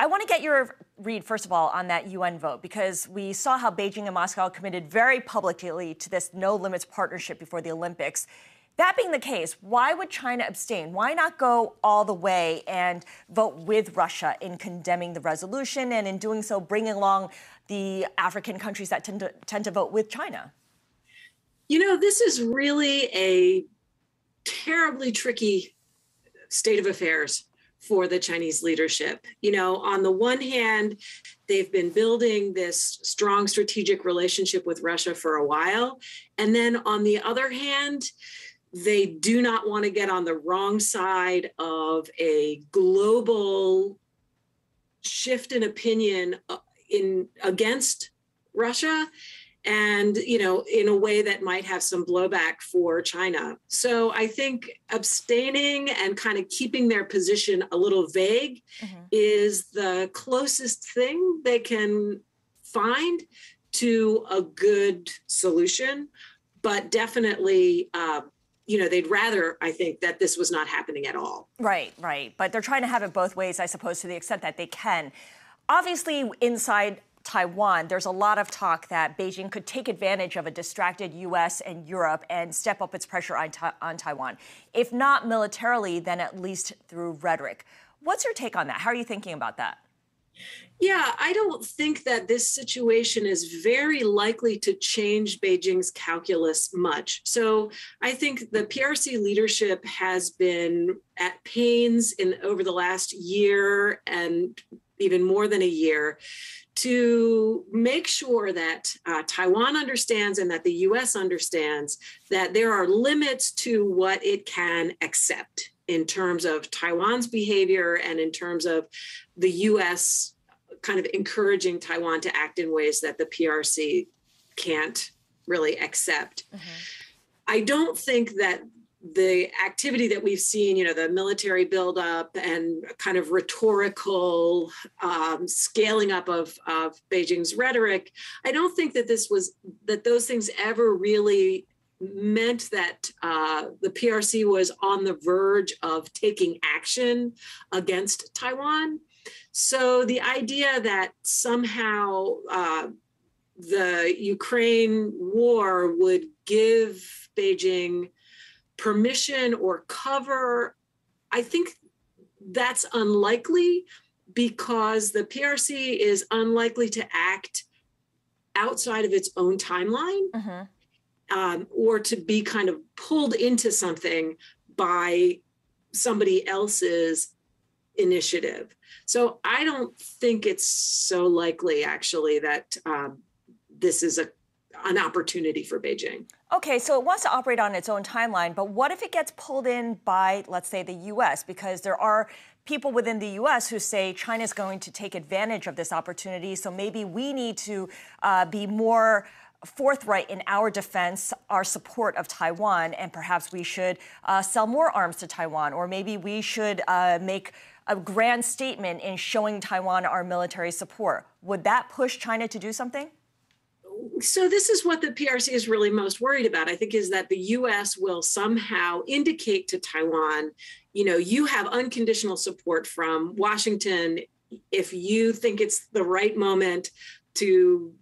I want to get your read, first of all, on that UN vote, because we saw how Beijing and Moscow committed very publicly to this no limits partnership before the Olympics. That being the case, why would China abstain? Why not go all the way and vote with Russia in condemning the resolution and in doing so bringing along the African countries that tend to, tend to vote with China? You know, this is really a terribly tricky state of affairs for the Chinese leadership. You know, on the one hand, they've been building this strong strategic relationship with Russia for a while. And then on the other hand, they do not want to get on the wrong side of a global shift in opinion uh, in against Russia and you know in a way that might have some blowback for china. So i think abstaining and kind of keeping their position a little vague mm-hmm. is the closest thing they can find to a good solution but definitely uh, you know they'd rather i think that this was not happening at all. Right right. But they're trying to have it both ways i suppose to the extent that they can. Obviously inside Taiwan, there's a lot of talk that Beijing could take advantage of a distracted U.S. and Europe and step up its pressure on, ta- on Taiwan. If not militarily, then at least through rhetoric. What's your take on that? How are you thinking about that? Yeah, I don't think that this situation is very likely to change Beijing's calculus much. So I think the PRC leadership has been at pains in over the last year and even more than a year to make sure that uh, Taiwan understands and that the US understands that there are limits to what it can accept in terms of Taiwan's behavior and in terms of the US kind of encouraging Taiwan to act in ways that the PRC can't really accept. Mm-hmm. I don't think that the activity that we've seen, you know, the military buildup and kind of rhetorical um, scaling up of, of Beijing's rhetoric, I don't think that this was that those things ever really meant that uh, the PRC was on the verge of taking action against Taiwan. So the idea that somehow uh, the Ukraine war would give Beijing permission or cover, I think that's unlikely because the PRC is unlikely to act outside of its own timeline mm-hmm. um, or to be kind of pulled into something by somebody else's initiative. So I don't think it's so likely, actually, that um, this is a an opportunity for Beijing. Okay, so it wants to operate on its own timeline, but what if it gets pulled in by, let's say, the US? Because there are people within the US who say China is going to take advantage of this opportunity, so maybe we need to uh, be more forthright in our defense, our support of Taiwan, and perhaps we should uh, sell more arms to Taiwan, or maybe we should uh, make a grand statement in showing Taiwan our military support. Would that push China to do something? So this is what the PRC is really most worried about. I think is that the U.S. will somehow indicate to Taiwan, you know, you have unconditional support from Washington if you think it's the right moment to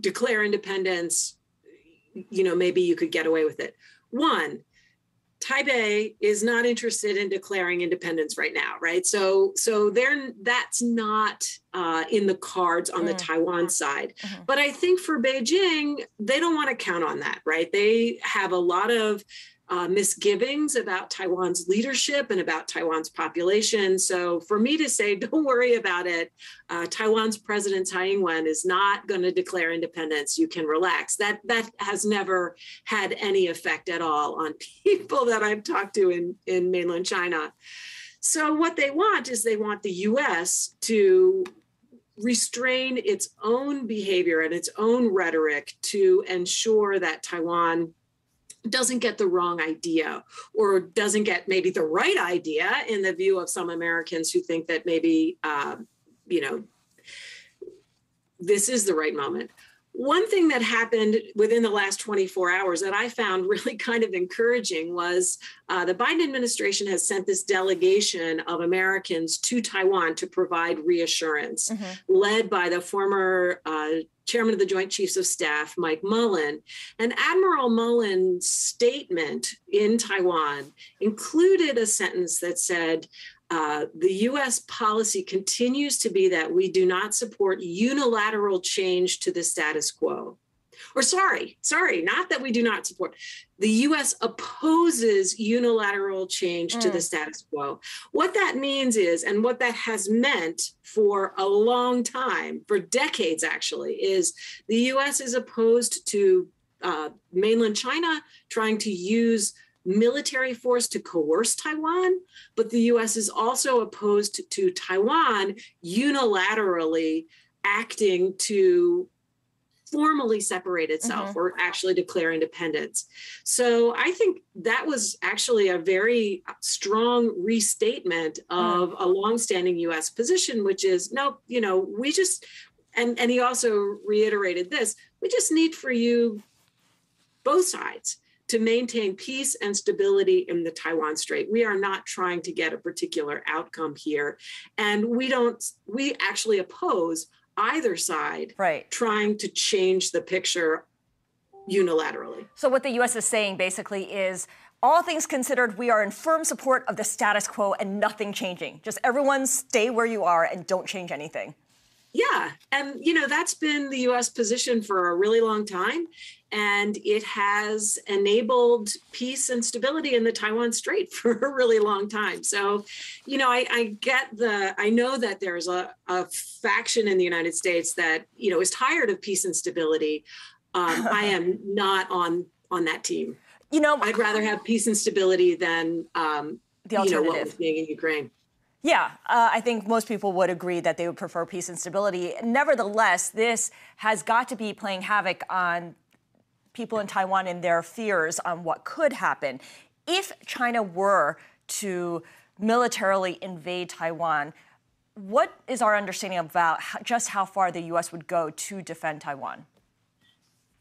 declare independence. You know, maybe you could get away with it. One, Taipei is not interested in declaring independence right now, right? So, so they're that's not uh, in the cards on mm. the Taiwan side. Mm-hmm. But I think for Beijing, they don't want to count on that, right? They have a lot of uh, misgivings about Taiwan's leadership and about Taiwan's population. So for me to say, don't worry about it, uh, Taiwan's president Tsai Ing-wen is not going to declare independence. You can relax. That that has never had any effect at all on people that I've talked to in in mainland China. So what they want is they want the U.S. to restrain its own behavior and its own rhetoric to ensure that Taiwan doesn't get the wrong idea or doesn't get maybe the right idea in the view of some Americans who think that maybe, uh, you know, this is the right moment. one thing that happened within the last 24 hours that I found really kind of encouraging was uh, the Biden administration has sent this delegation of Americans to Taiwan to provide reassurance, mm-hmm. led by the former uh, chairman of the Joint Chiefs of Staff, Mike Mullen. And Admiral Mullen's statement in Taiwan included a sentence that said, uh, the US policy continues to be that we do not support unilateral change to the status quo. Or, sorry, sorry, not that we do not support. The US opposes unilateral change mm. to the mm. status quo. What that means is, and what that has meant for a long time, for decades actually, is the US is opposed to uh, mainland China trying to use military force to coerce Taiwan, but the US is also opposed to Taiwan unilaterally acting to formally separate itself mm-hmm. or actually declare independence. So I think that was actually a very strong restatement mm-hmm. of mm. a longstanding US position, which is nope, you know, we just and and he also reiterated this, we just need for you both sides to maintain peace and stability in the Taiwan Strait. We are not trying to get a particular outcome here. And we don't, we actually oppose either side right. trying to change the picture unilaterally. So, what the US is saying basically is all things considered, we are in firm support of the status quo and nothing changing. Just everyone stay where you are and don't change anything. Yeah. And, you know, that's been the US position for a really long time and it has enabled peace and stability in the Taiwan Strait for a really long time. So, you know, I, I get the, I know that there's a, a, faction in the United States that, you know, is tired of peace and stability. Um, I am not on on that team. You know, I'd rather have peace and stability than, um, the alternative. you know, what was being in Ukraine. Yeah, uh, I think most people would agree that they would prefer peace and stability. Nevertheless, this has got to be playing havoc on people in Taiwan and their fears on what could happen. If China were to militarily invade Taiwan, what is our understanding about just how far the U.S. would go to defend Taiwan?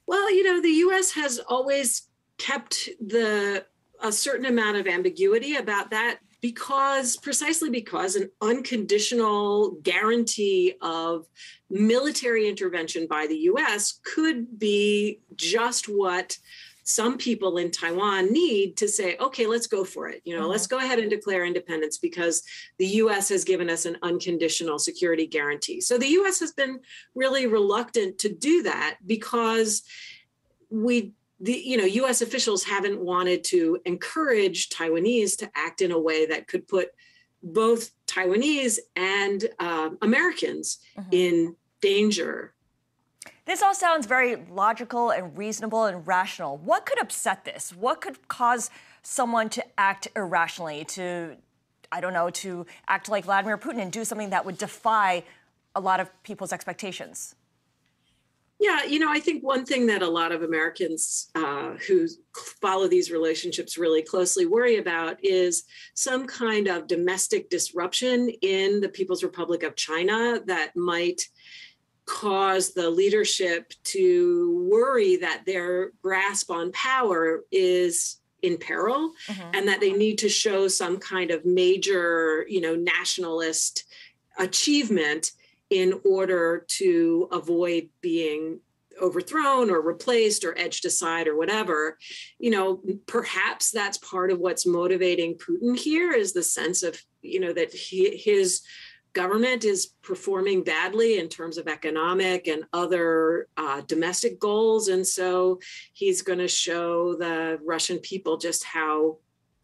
Well, you know, the U.S. has always kept the a certain amount of ambiguity about that because precisely because an unconditional guarantee of military intervention by the US could be just what some people in Taiwan need to say, okay, let's go for it. You know, mm-hmm. let's go ahead and declare independence because the US has given us an unconditional security guarantee. So the US has been really reluctant to do that because we the you know U.S. officials haven't wanted to encourage Taiwanese to act in a way that could put both Taiwanese and uh, Americans mm-hmm. in danger. This all sounds very logical and reasonable and rational. What could upset this? What could cause someone to act irrationally, to, I don't know, to act like Vladimir Putin and do something that would defy a lot of people's expectations? Yeah, you know, I think one thing that a lot of Americans uh, who follow these relationships really closely worry about is some kind of domestic disruption in the People's Republic of China that might cause the leadership to worry that their grasp on power is in peril mm-hmm. and that they need to show some kind of major, you know, nationalist achievement in order to avoid being overthrown or replaced or edged aside or whatever you know perhaps that's part of what's motivating putin here is the sense of you know that he, his government is performing badly in terms of economic and other uh, domestic goals. And so he's going to show the russian people just how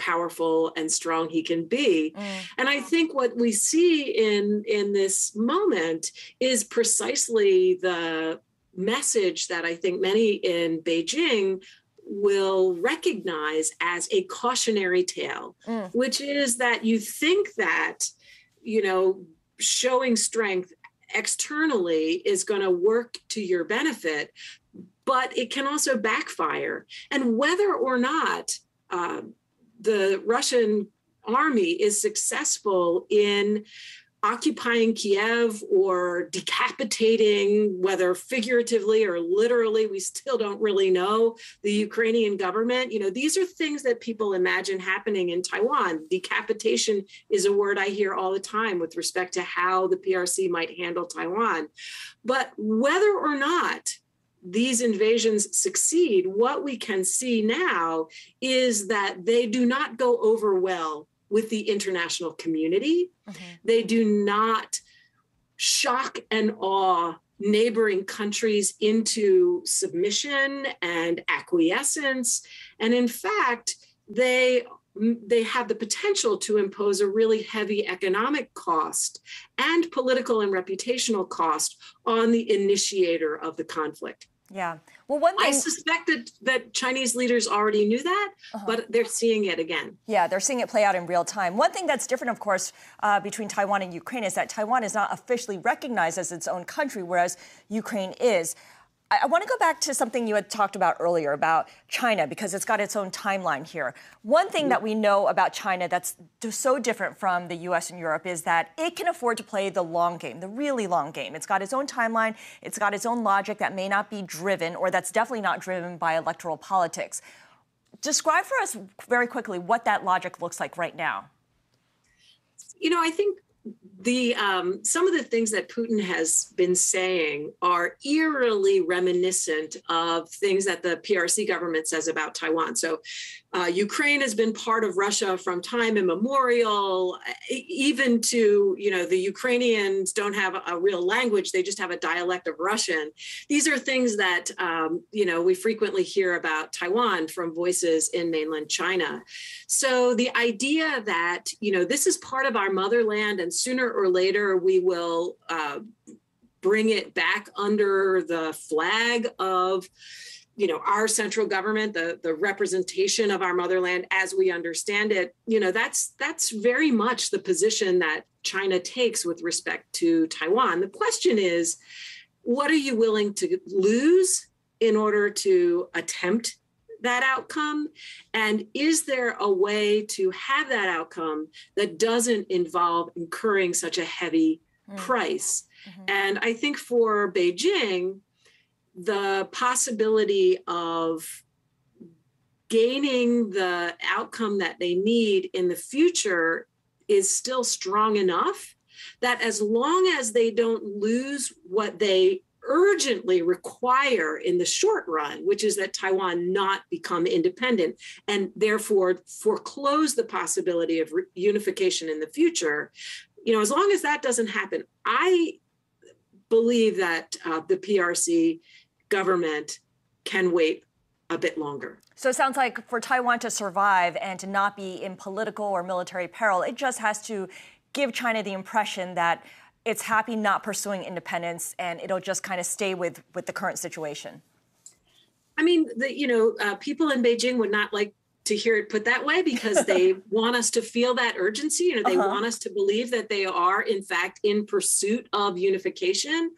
powerful and strong he can be mm. and i think what we see in in this moment is precisely the message that i think many in beijing will recognize as a cautionary tale mm. which is that you think that you know showing strength externally is going to work to your benefit but it can also backfire and whether or not uh, the Russian army is successful in occupying Kiev or decapitating, whether figuratively or literally, we still don't really know, the Ukrainian government. You know, these are things that people imagine happening in Taiwan. Decapitation is a word I hear all the time with respect to how the PRC might handle Taiwan. But whether or not these invasions succeed, what we can see now is that they do not go over well with the international community. Mm-hmm. They do not shock and awe neighboring countries into submission and acquiescence. And in fact, they they have the potential to impose a really heavy economic cost and political and reputational cost on the initiator of the conflict. Yeah. Well, one thing I suspect that, that Chinese leaders already knew that, uh-huh. but they're seeing it again. Yeah, they're seeing it play out in real time. One thing that's different, of course, uh, between Taiwan and Ukraine is that Taiwan is not officially recognized as its own country, whereas Ukraine is. I, want to go back to something you had talked about earlier about China because it's got its own timeline here. One thing that we know about China that's so different from the US and Europe is that it can afford to play the long game, the really long game. It's got its own timeline, it's got its own logic that may not be driven, or that's definitely not driven by electoral politics. Describe for us very quickly what that logic looks like right now. You know, I think the um, some of the things that Putin has been saying are eerily reminiscent of things that the PRC government says about Taiwan. So, uh, Ukraine has been part of Russia from time immemorial. Even to you know, the Ukrainians don't have a, real language; they just have a dialect of Russian. These are things that um, you know we frequently hear about Taiwan from voices in mainland China. So the idea that you know this is part of our motherland, and sooner or later we will uh, bring it back under the flag of you know our central government the the representation of our motherland as we understand it you know that's that's very much the position that china takes with respect to taiwan the question is what are you willing to lose in order to attempt that outcome? And is there a way to have that outcome that doesn't involve incurring such a heavy mm. price? Mm-hmm. And I think for Beijing, the possibility of gaining the outcome that they need in the future is still strong enough that as long as they don't lose what they urgently require in the short run, which is that Taiwan not become independent and therefore foreclose the possibility of re- unification in the future. You know, as long as that doesn't happen, I believe that uh, the PRC government can wait a bit longer. So it sounds like for Taiwan to survive and to not be in political or military peril, it just has to give China the impression that it's happy not pursuing independence and it'll just kind of stay with with the current situation i mean the you know uh, people in beijing would not like to hear it put that way because they want us to feel that urgency you know they uh-huh. want us to believe that they are in fact in pursuit of unification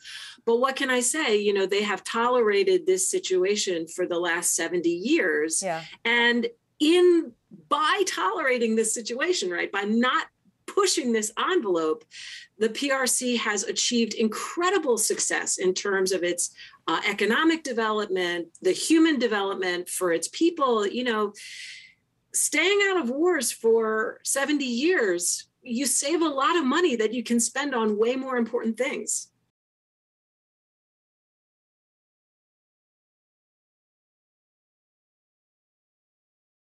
but what can i say you know they have tolerated this situation for the last 70 years yeah. and in by tolerating this situation right by not pushing this envelope, the PRC has achieved incredible success in terms of its uh, economic development, the human development for its people. You know, staying out of wars for 70 years, you save a lot of money that you can spend on way more important things.